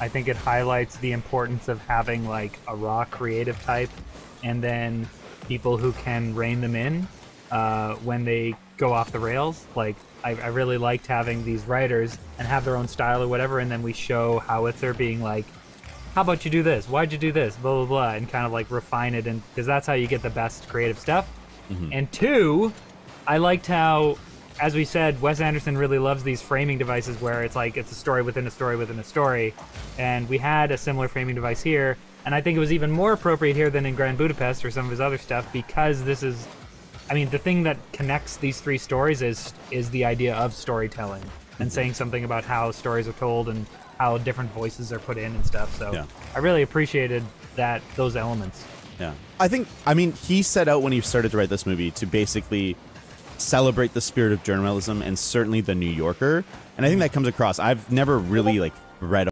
I think it highlights the importance of having like a raw creative type, and then people who can rein them in uh, when they go off the rails. Like I, I really liked having these writers and have their own style or whatever, and then we show Howitzer being like, "How about you do this? Why'd you do this? Blah blah blah," and kind of like refine it, and because that's how you get the best creative stuff. And two, I liked how, as we said, Wes Anderson really loves these framing devices where it's like it's a story within a story within a story, and we had a similar framing device here. And I think it was even more appropriate here than in Grand Budapest or some of his other stuff because this is I mean, the thing that connects these three stories is is the idea of storytelling and mm-hmm. saying something about how stories are told and how different voices are put in and stuff. So Yeah. I really appreciated that those elements. Yeah. I think, I mean, he set out when he started to write this movie to basically celebrate the spirit of journalism and certainly the New Yorker. And I think that comes across. I've never really like read